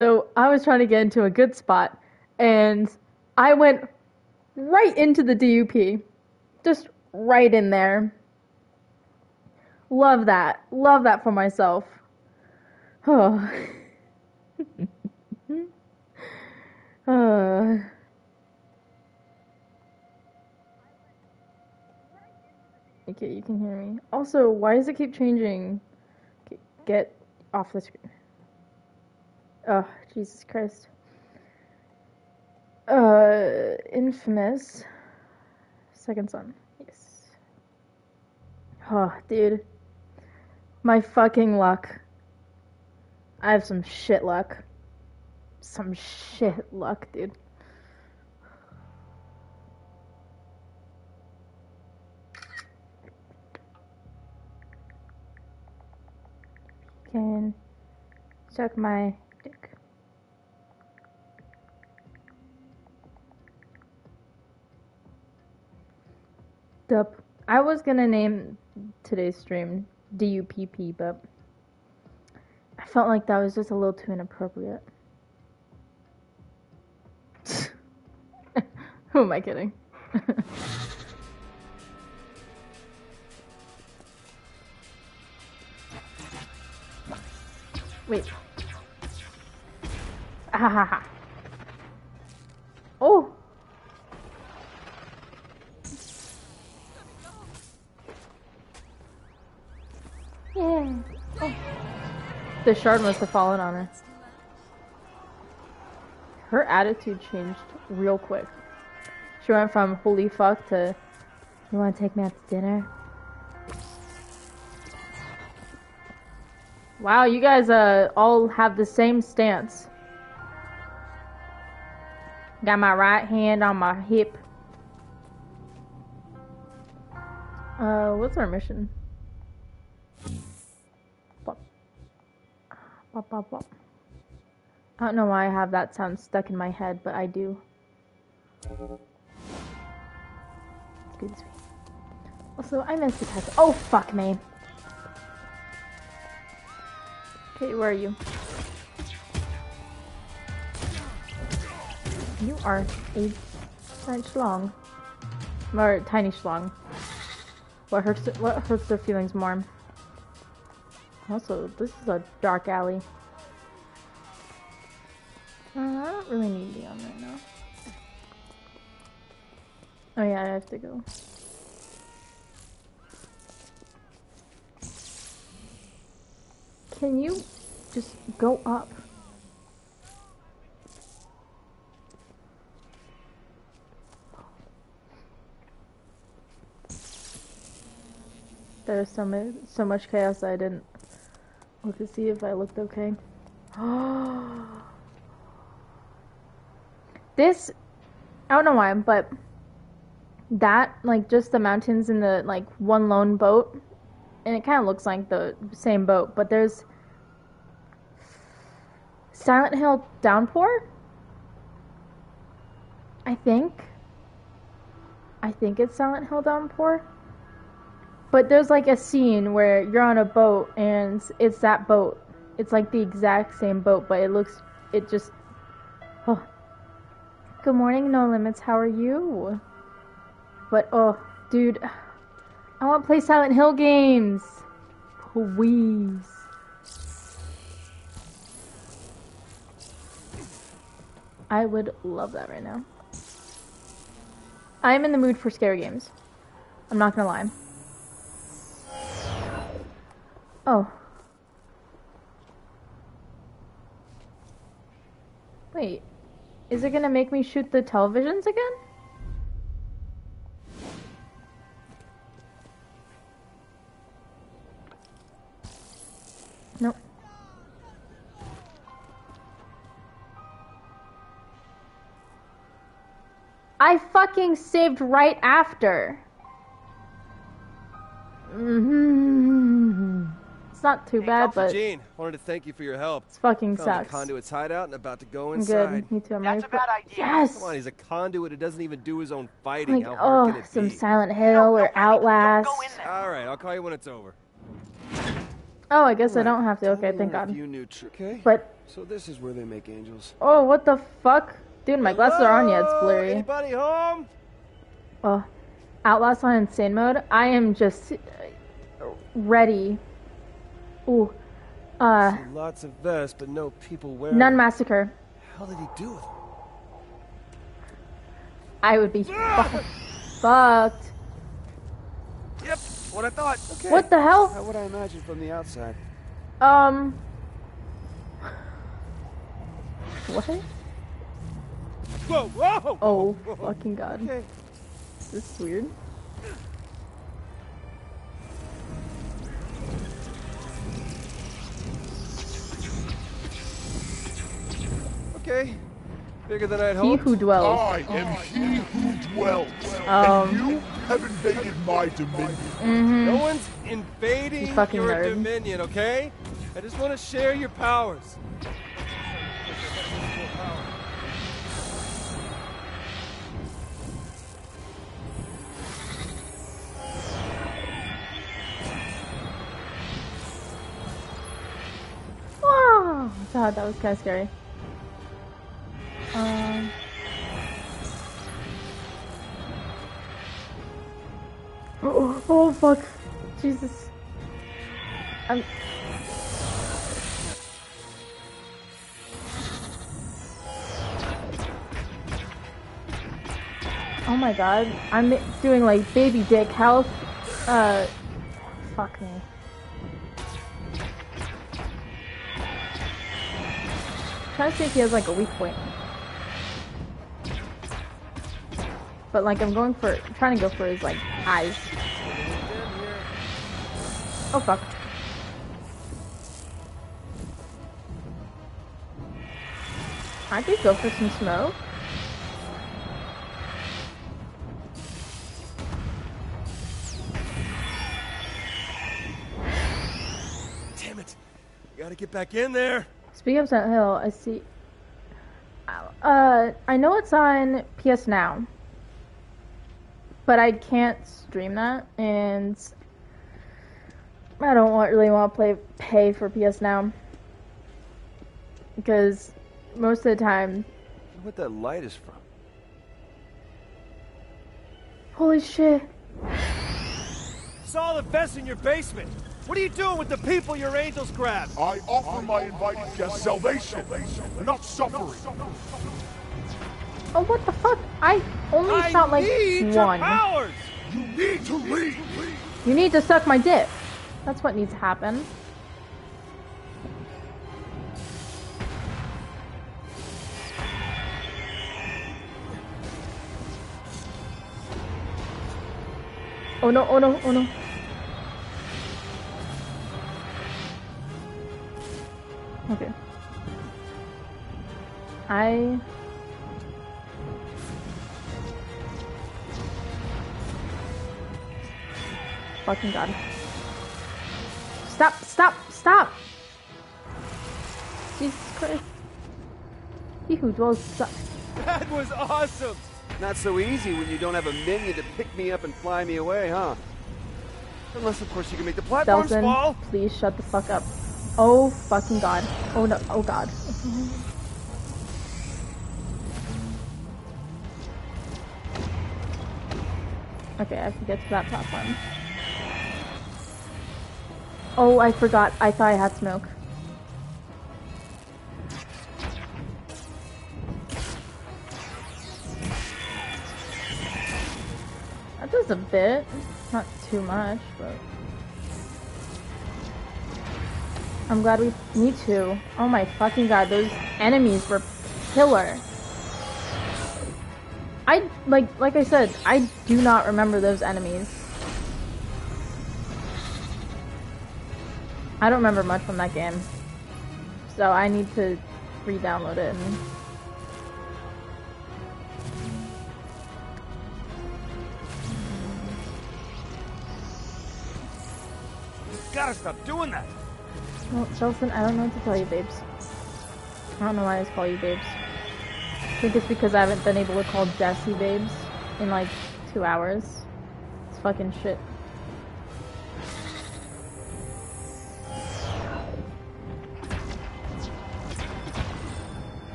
So I was trying to get into a good spot, and I went right into the DUP. Just right in there. Love that. Love that for myself. Oh. uh. Okay, you can hear me. Also, why does it keep changing? Get off the screen. Oh, Jesus Christ. Uh, infamous. Second son. Yes. Oh, dude. My fucking luck. I have some shit luck. Some shit luck, dude. Can suck my dick. Dup. I was gonna name today's stream DUPP, but I felt like that was just a little too inappropriate. Who am I kidding? Wait. Ah, ha, ha. Oh! The shard must have fallen on her. Her attitude changed real quick. She went from holy fuck to, you wanna take me out to dinner? Wow, you guys uh all have the same stance. Got my right hand on my hip. Uh, what's our mission? Bop, bop, bop. I don't know why I have that sound stuck in my head, but I do. Excuse me. Also, I missed the text. Oh, fuck me. Okay, where are you? You are a schlong. Or tiny schlong. What hurts what hurts their feelings more? Also, this is a dark alley. Uh, I don't really need Leon right now. Oh yeah, I have to go. Can you just go up? There's so much, so much chaos I didn't look to see if I looked okay. this, I don't know why, but that, like, just the mountains and the, like, one lone boat, and it kind of looks like the same boat, but there's Silent Hill Downpour? I think. I think it's Silent Hill Downpour. But there's like a scene where you're on a boat and it's that boat. It's like the exact same boat, but it looks, it just, oh. Good morning, No Limits. How are you? But oh, dude, I want to play Silent Hill games. Please. I would love that right now. I'm in the mood for scary games. I'm not gonna lie. Oh. Wait. Is it gonna make me shoot the televisions again? Nope. I fucking saved right after. hmm It's not too bad, but Gene, wanted to thank you for your help. it's fucking Found the sucks. conduit's hideout and about to go I'm inside. good. Me too. I'm That's ready a for- bad idea. Yes. Come on, he's a conduit who doesn't even do his own fighting. Like, How hard can oh, it some be? Silent Hill or Don't Outlast. go in there. All right, I'll call you when it's over. Oh, I guess I don't have to. tell Okay, me thank if God. You knew, tr- okay? But So this is where they make angels. oh, what the fuck, dude? My glasses are on yet. It's Hello? blurry. Anybody home? Oh, Outlast on insane mode. I am just uh, ready. Ooh, uh, lots of vests, but no people wearing. Nun. Massacre. How did he do them? I would be fu- fucked. Yep, what I thought. Okay. What the hell? How would I imagine from the outside? Um. What? Whoa, whoa! Oh, fucking god. Okay. This is weird. Okay. Bigger than I'd He hoped. who dwells. I am he who dwells, Um. and you have invaded my dominion. Mm-hmm. No one's invading You fucking your nerd. dominion, okay? I just want to share your powers. Wow. God, that was kind of scary. Um. Oh, oh fuck. Jesus. I'm. Oh my god. I'm doing like baby dick health. Uh. Fuck me. trying to see if he has like a weak point. But like I'm going for trying to go for his like eyes. Oh fuck. I could go for some smoke. Damn it. You gotta get back in there. Speaking of Silent Hill, I see. Uh, I know it's on PS Now, but I can't stream that, and I don't want, really want to play pay for PS Now because most of the time, What that light is from? holy shit! Saw the vest in your basement. What are you doing with the people your angels grabbed? I offer my invited guests salvation, not suffering. Oh, what the fuck? I only I shot like need one. your powers. You need to leave. You need to suck my dick. That's what needs to happen. Oh no, oh no, oh no. Okay. I fucking god. Stop, stop, stop! Jesus Christ. He who dwells su- That was awesome. Not so easy when you don't have a minion to pick me up and fly me away, huh? Unless, of course, you can make the platforms Delsin, fall. please shut the fuck up. Oh fucking god. Oh no, oh god. Okay, I have to get to that platform. Oh, I forgot. I thought I had smoke. That does a bit. Not too much, but... I'm glad we... Me too. Oh my fucking god, those enemies were killer. I, like, like I said, I do not remember those enemies. I don't remember much from that game. So I need to re-download it and... Gotta stop doing that. Well, Chelsea, I don't know what to tell you, babes. I don't know why I just call you babes. I think it's because I haven't been able to call Jesse babes in like two hours. It's fucking shit.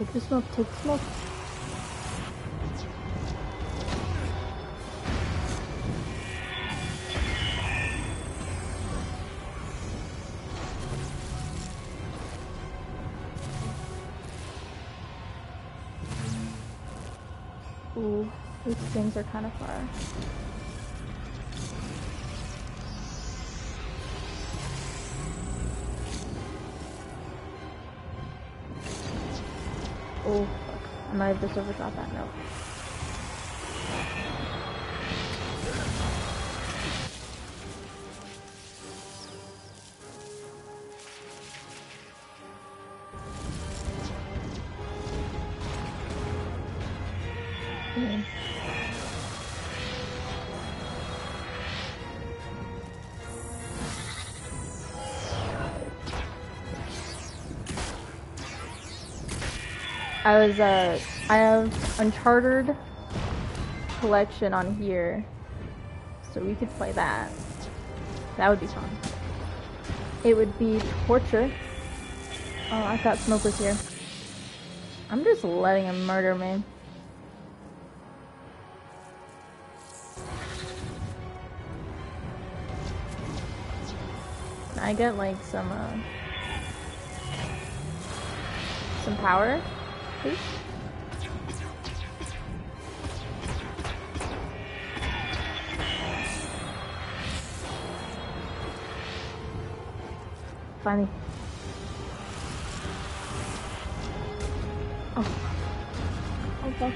Take the smoke, take the smoke. Ooh, these things are kind of far. I just overshot that note. I was uh I have Uncharted collection on here. So we could play that. That would be fun. It would be torture. Oh, I thought Smoke was here. I'm just letting him murder me. I get like some uh some power, please? Funny. Oh. Okay.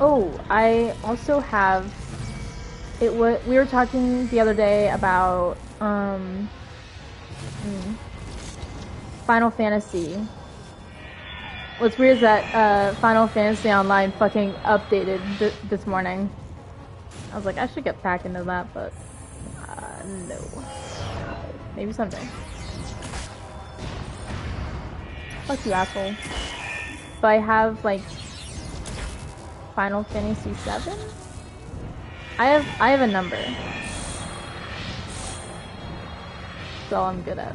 Oh, I also have. It was we were talking the other day about um, mm, Final Fantasy. What's weird is that uh, Final Fantasy Online fucking updated th- this morning. I was like, I should get back into that, but uh, no. Maybe someday. Fuck you, asshole. But I have like Final Fantasy VII. I have I have a number. That's all I'm good at.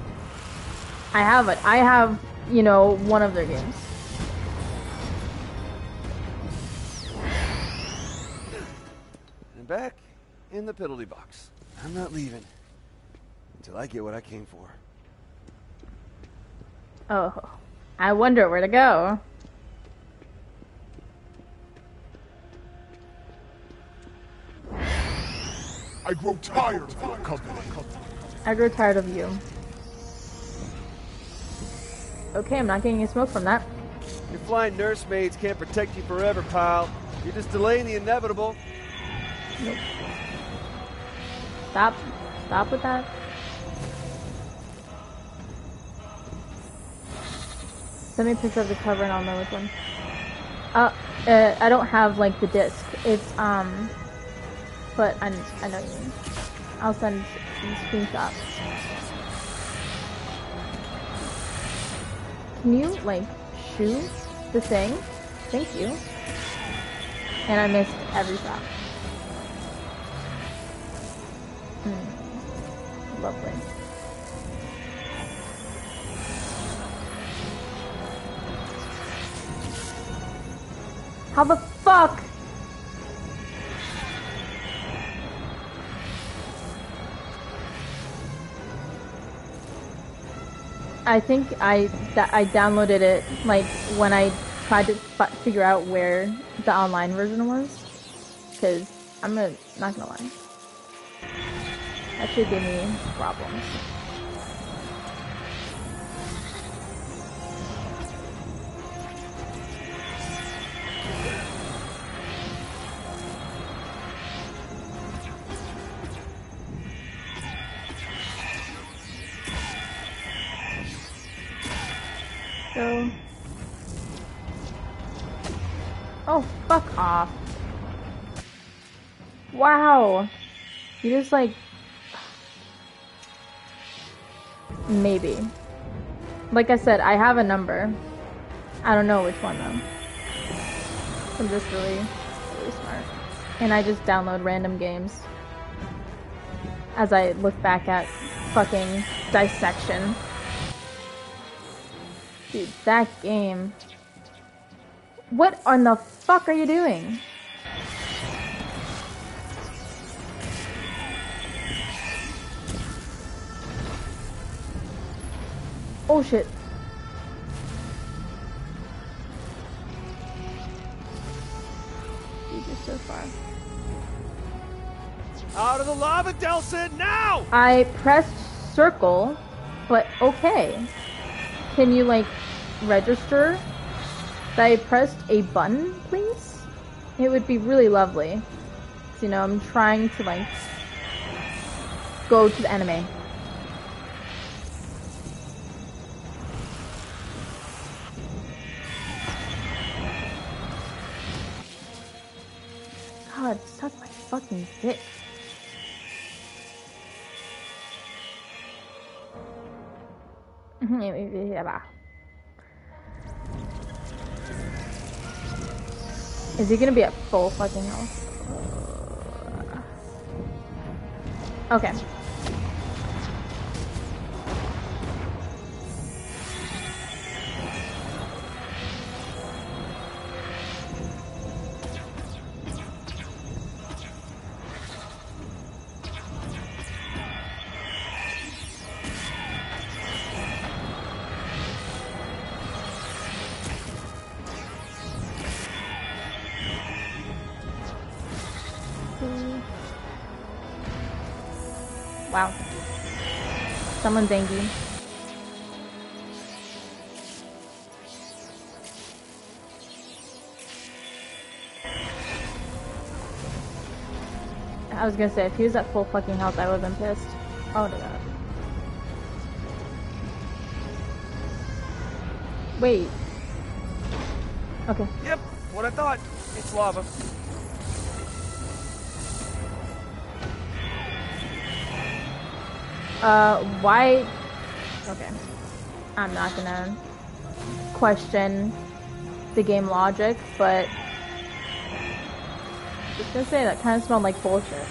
I have it. I have you know one of their games. And back in the piddly box. I'm not leaving until I get what I came for. Oh, I wonder where to go. I grow tired of your company. I grew tired of you. Okay, I'm not getting any smoke from that. Your flying nursemaids can't protect you forever, pal. You're just delaying the inevitable. Nope. Stop. Stop with that. Send me a picture of the cover and I'll know which one. Uh, uh, I don't have like the disc. It's um, but I I know you mean. I'll send screenshots. Can you like shoot the thing? Thank you. And I missed every shot. Hmm. Lovely. How the fuck? I think I I downloaded it like when I tried to figure out where the online version was, because I'm not gonna lie, that should give me problems. You just like. Maybe. Like I said, I have a number. I don't know which one though. I'm just really, really smart. And I just download random games. As I look back at fucking dissection. Dude, that game. What on the fuck are you doing? Oh shit. Dude, you're so far. Out of the lava, Delsin, now! I pressed circle, but okay. Can you like register that I pressed a button, please? It would be really lovely. You know, I'm trying to like go to the anime. God, suck my fucking dick. Is he gonna be at full fucking health? Okay. I was gonna say, if he was at full fucking health, I would've been pissed. Oh god. Wait. Okay. Yep, what I thought. It's lava. Uh, why? Okay. I'm not gonna question the game logic, but just gonna say that kind of smelled like bullshit.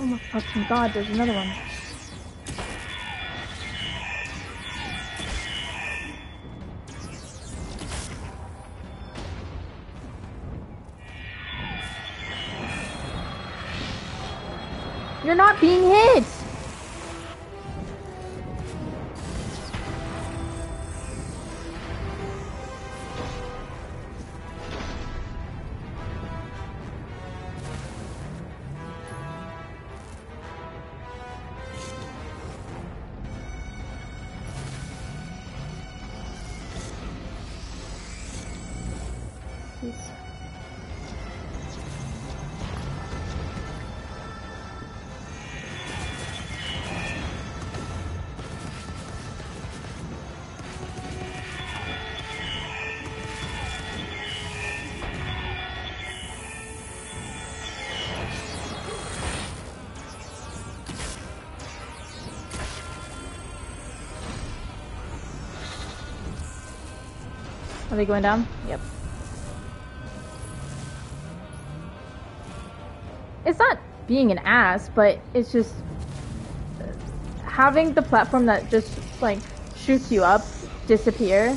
Oh my fucking god, there's another one. Are they going down? Yep. Being an ass, but it's just having the platform that just like shoots you up disappear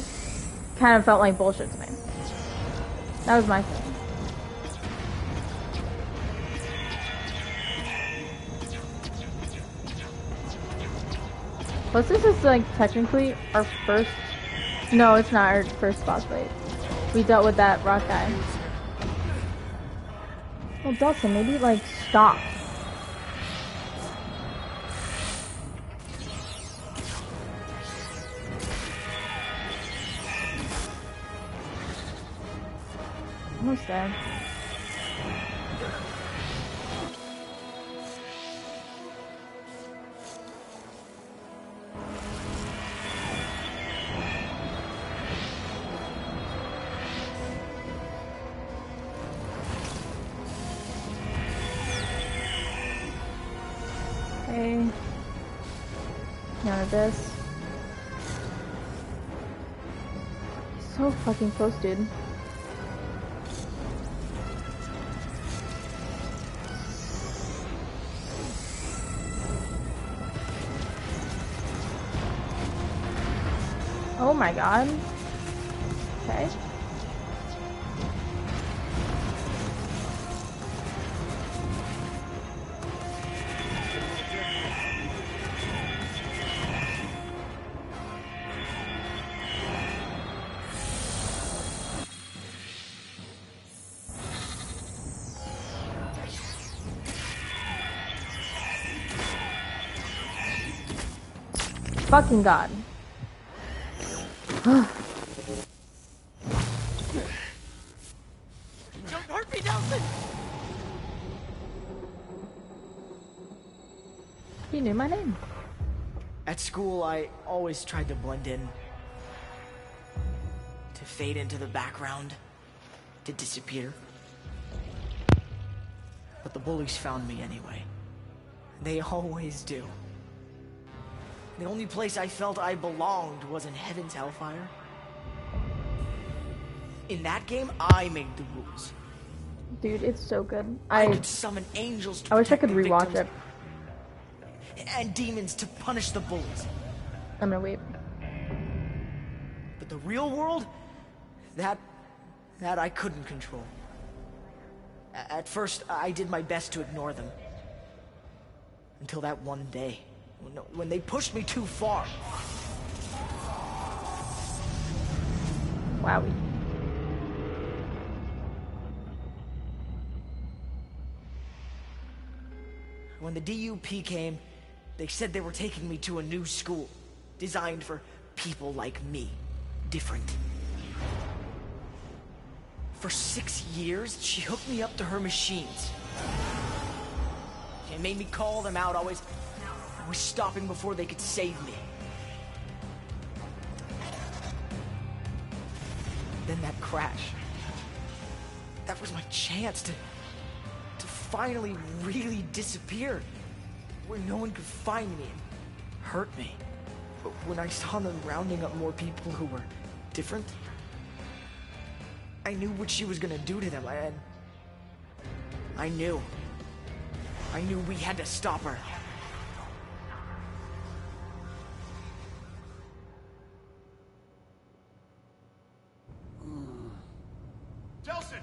kind of felt like bullshit to me. That was my thing. Plus, this is like technically our first. No, it's not our first boss fight. We dealt with that rock guy. Well, maybe like stop. Almost there. This. So fucking close, dude. Oh my god. Fucking god. Don't hurt me, Delsin! He knew my name. At school, I always tried to blend in. To fade into the background. To disappear. But the bullies found me anyway. They always do. The only place I felt I belonged was in Heaven's Hellfire. In that game, I made the rules. Dude, it's so good. I, I could summon angels to I wish I could rewatch it. And demons to punish the bullies. I'm gonna wait. But the real world, that that I couldn't control. At first, I did my best to ignore them. Until that one day, when, when they pushed me too far. Wowie. When the DUP came, they said they were taking me to a new school, designed for people like me. Different. For six years, she hooked me up to her machines. She made me call them out, always, always stopping before they could save me. Then that crash. That was my chance to to finally really disappear. Where no one could find me and hurt me. But when I saw them rounding up more people who were different, I knew what she was gonna do to them, and I knew. I knew we had to stop her. Delsin!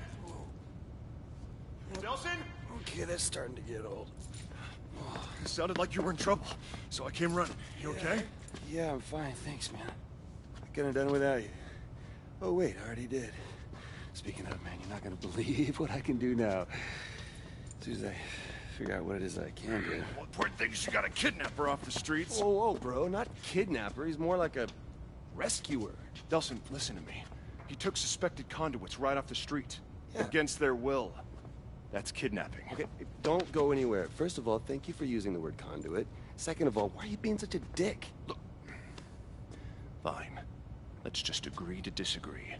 Delsin? Okay, that's starting to get old. It sounded like you were in trouble, so I came running. You okay? Yeah, I'm fine, thanks, man. I couldn't have done without you. Oh, wait, I already did. Speaking of, man, you're not gonna believe what I can do now. As soon as I figure out what it is I can do. Well, important thing is you got a kidnapper off the streets. Whoa, whoa, bro, not kidnapper. He's more like a rescuer. Delsin, listen to me. He took suspected conduits right off the street. Yeah. Against their will. That's kidnapping. Okay, don't go anywhere. First of all, thank you for using the word conduit. Second of all, why are you being such a dick? Look. Fine. Let's just agree to disagree.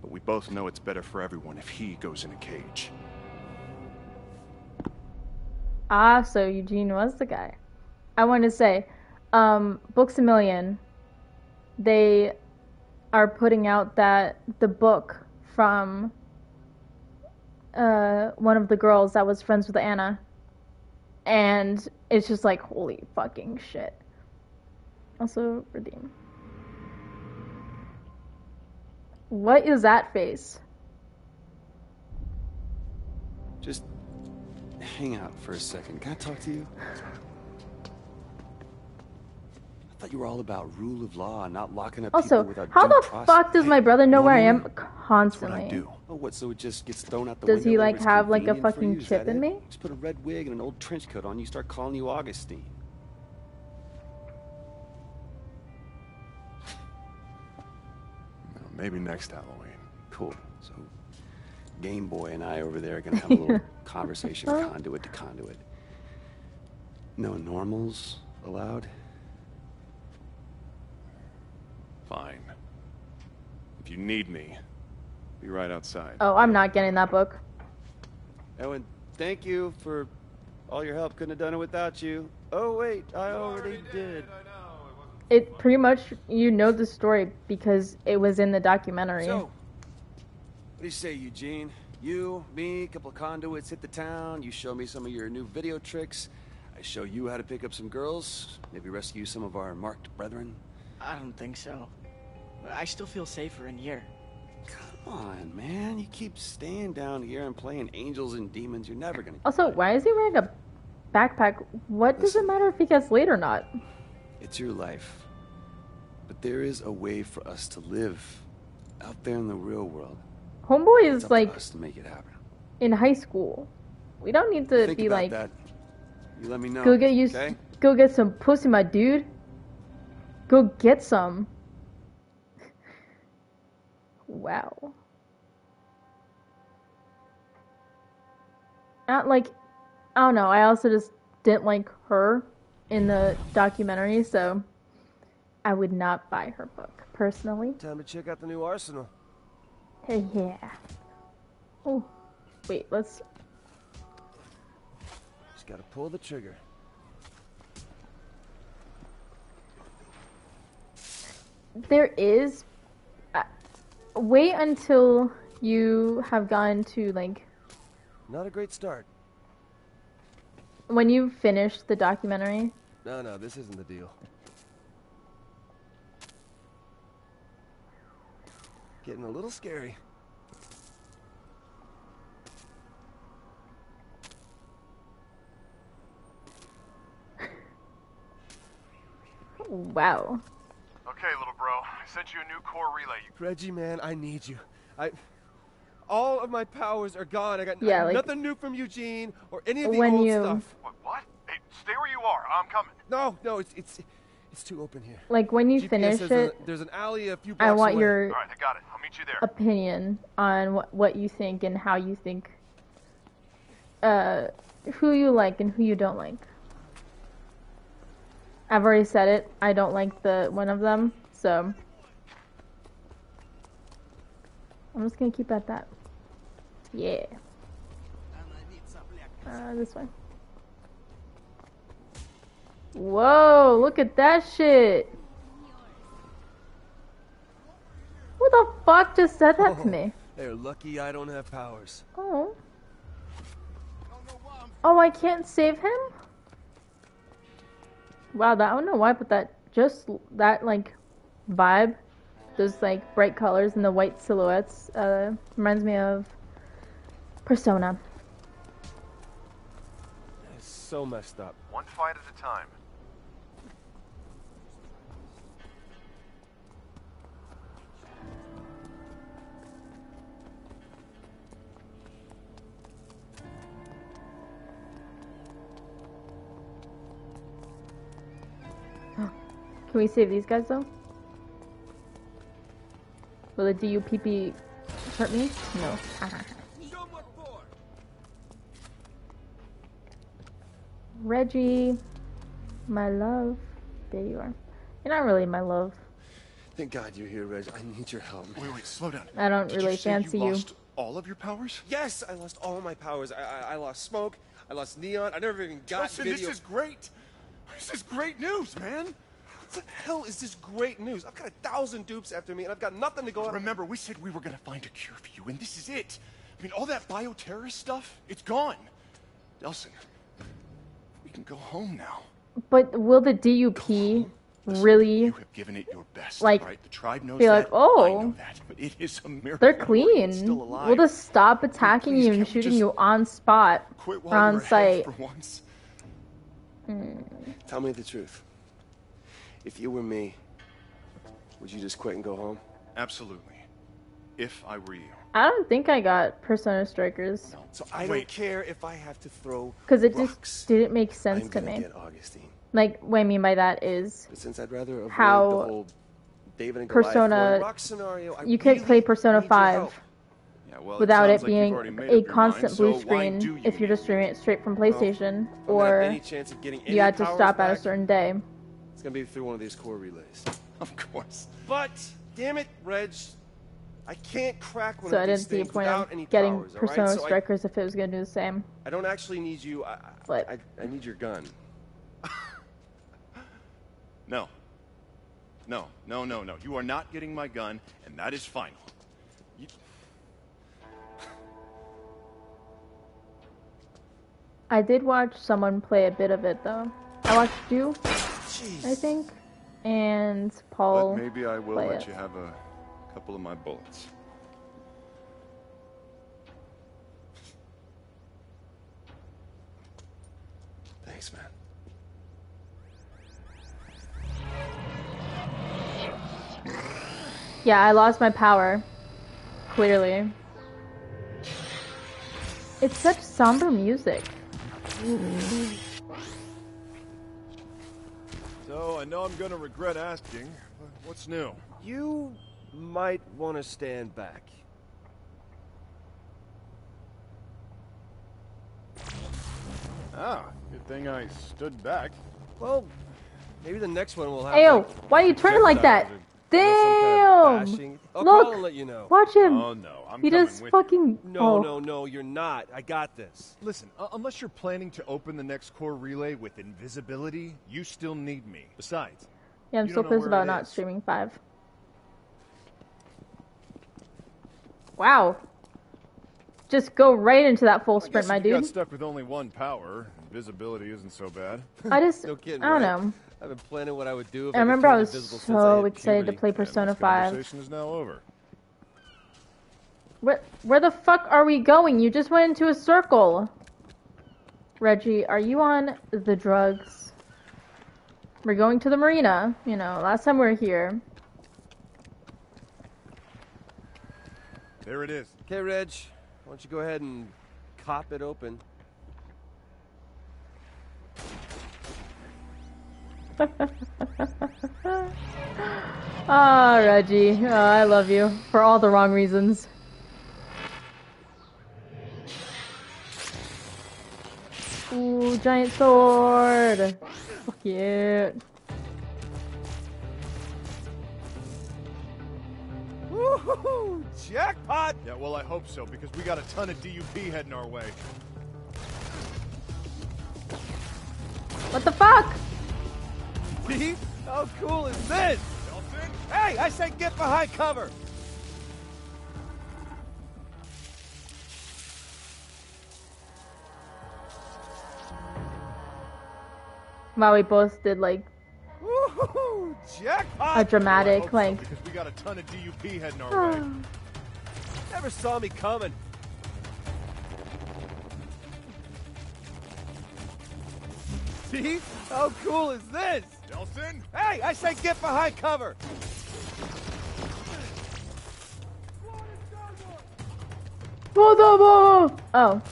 But we both know it's better for everyone if he goes in a cage. Ah, so Eugene was the guy. I want to say, um, Books a Million, they are putting out that the book from uh, one of the girls that was friends with Anna. And it's just like, holy fucking shit. Also, redeem. What is that face? Just hang out for a second. Can I talk to you? I thought you were all about rule of law, and not locking up Also, people without how due the process. fuck does my brother know where I am That's what I constantly? What I do. Oh, what? So it just gets thrown out the Does window? he, like, have, like, a fucking you? Chip in it? me? Just put a red wig and an old trench coat on. You start calling you Augustine. Well, maybe next Halloween. Cool. So, Game Boy and I over there are gonna have a little conversation, conduit to conduit. No normals allowed. Fine. If you need me, be right outside. Oh, I'm not getting that book. Owen, thank you for all your help. Couldn't have done it without you. Oh wait, I already, did. I it pretty much you know the story because it was in the documentary. So, what do you say, Eugene? You, me, a couple of conduits hit the town. You show me some of your new video tricks. I show you how to pick up some girls. Maybe rescue some of our marked brethren. I don't think so. I still feel safer in here. Come on, man. You keep staying down here and playing angels and demons. You're never gonna. also, why is he wearing a backpack? What does it matter if he gets laid or not? It's your life. But there is a way for us to live out there in the real world. Homeboy is up like to us to make it happen. in high school. We don't need to Think be about like, that. You let me know. go get you, Okay? go get some pussy, my dude. Go get some. Wow. Uh, like, I don't know. I also just didn't like her in the documentary, so I would not buy her book personally. Time to check out the new arsenal. Hey, yeah. Oh, wait. Let's. Just gotta pull the trigger. There is. Wait until you have gone to like Not a great start. when you finish the documentary. No, no, this isn't the deal. Getting a little scary. Wow. Okay, little bro. I sent you a new core relay. Reggie, man, I need you. I. All of my powers are gone. I got Yeah, like- nothing new from Eugene or any of the When old you- stuff. What? What? Hey, stay where you are. I'm coming. No, no, it's it's it's too open here. Like when you GPS finish it, a- there's an alley a few I blocks want away. your All right, I got it. I'll meet you there. opinion on what what you think and how you think. Uh, who you like and who you don't like. I've already said it. I don't like the one of them, so I'm just gonna keep at that. Yeah. Uh, this way. Whoa! Look at that shit. Who the fuck just said that to me? They're lucky I don't have powers. Oh. Oh, I can't save him? Wow, that I don't know why, but that just that like vibe, those like bright colors and the white silhouettes, uh, reminds me of Persona. It's so messed up. One fight at a time. Can we save these guys though? Will the DUPP hurt me? No. Reggie, my love. There you are. You're not really my love. Thank God you're here, Reg. I need your help. Wait, wait, slow down. I don't Did really you fancy you. you. Lost all of your powers? Yes, I lost all my powers. I, I, I lost smoke. I lost neon. I never even got Listen, video. this is great. This is great news, man. What the hell is this great news? I've got a thousand dupes after me, and I've got nothing to go on. Remember, we said we were gonna find a cure for you, and this is it. I mean, all that bioterrorist stuff, it's gone. Delsin, we can go home now. But will the DUP Listen, really? You have given it your best. like, all right? The tribe knows be that. like, "Oh, I know that, but it is a miracle. They're clean. Still alive. We'll just stop attacking Please, you and shooting you on spot Quit while on you're site. for once. Hmm. Tell me the truth. If you were me, would you just quit and go home? Absolutely. If I were you. I don't think I got Persona Strikers So I Wait. don't care if I have to throw because it rocks. just didn't make sense I'm to gonna me. get Augustine. Like what I mean by that is But since I'd rather avoid How the whole David and Persona- rock scenario. I you can't really play Persona 5. Yeah, well, without it sounds being already made a constant mind, blue so screen you if you're need just streaming it straight from PlayStation Don't or any of you had to powers stop at a certain day. It's gonna be through one of these core relays. Of course. But damn it, Reg, I can't crack one So of I didn't see a things point without of any getting powers, all right? Persona So I- Strikers if it was gonna do the same. I, don't actually need you. I, I- But- I, I need your gun. No. no, no, no, no. You are not getting my gun, and that is final. You... I did watch someone play a bit of it though. I watched you, Jeez. I think, and Paul. But maybe I will let it. you have a couple of my bullets. Thanks, man. Yeah, I lost my power. Clearly. It's such somber music. So, I know I'm gonna regret asking, what's new? You might want to stand back. Ah, good thing I stood back. Well, maybe the next one will have. Ayo, like, why are you turning like that? You know, some kind of Damn! bashing. I'll call Look! let you know. Watch him. Oh no, I'm he coming does with. No, oh. no, no, you're not. I got this. Listen, uh, unless you're planning to open the next core relay with invisibility, you still need me. Besides, Yeah, I'm You still don't pissed about not is. streaming five. Wow. Just go right into that full I sprint, guess my if you dude. got stuck with only one power, invisibility isn't so bad. I just, No kidding, I don't right? know. I've been planning what I would do. If I could remember I was invisible I so hit excited to play Persona this 5. conversation is now over. Where, where the fuck are we going? You just went into a circle. Reggie, are you on the drugs? We're going to the marina. You know, last time we were here. There it is. Okay, Reg, why don't you go ahead and cop it open? Ah, Reggie. Oh, I love you. For all the wrong reasons. Ooh, giant sword. Fuck yeah. Woohoo! Jackpot! Yeah, well, I hope so, because we got a ton of DUP heading our way. What the fuck? Steve, how cool is this? Delsin? Hey, I said get behind cover. Wow, we both did like Woohoo! a Jackpot! Well, dramatic, hope so, like. because we got a ton of DUP heading our way. Never saw me coming. Steve, how cool is this? Delsin? Hey, I said get behind cover. Oh.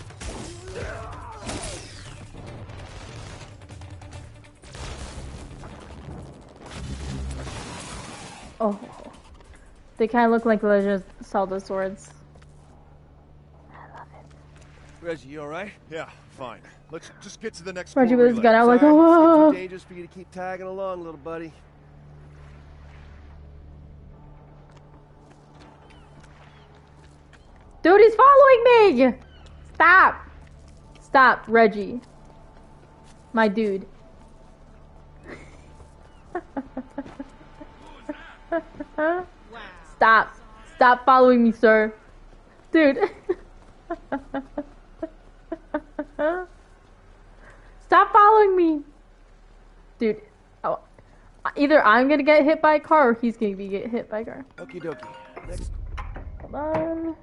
Oh. They kind of look like Legend of Zelda swords. Reggie, you all right? Yeah, fine. Let's just get to the next Reggie core with his gun out like, Sorry, it's oh. too dangerous for you to keep tagging along, little buddy. Dude, he's following me! Stop! Stop, Reggie. My dude. Stop. Stop following me, sir. Dude. Stop following me. Dude. Oh, either I'm gonna get hit by a car or he's gonna be get hit by a car. Okie dokie. Next. Hold on.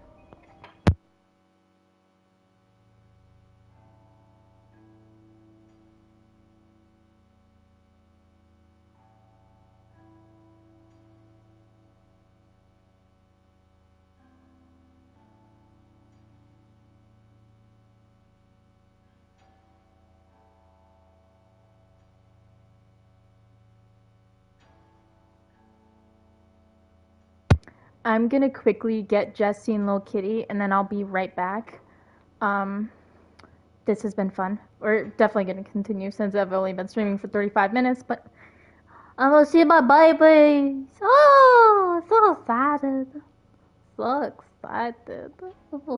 I'm gonna quickly get Jesse and Lil Kitty, and then I'll be right back. Um, this has been fun. We're definitely gonna continue since I've only been streaming for 35 minutes, but I'm gonna see my babies. Oh, so excited, so excited.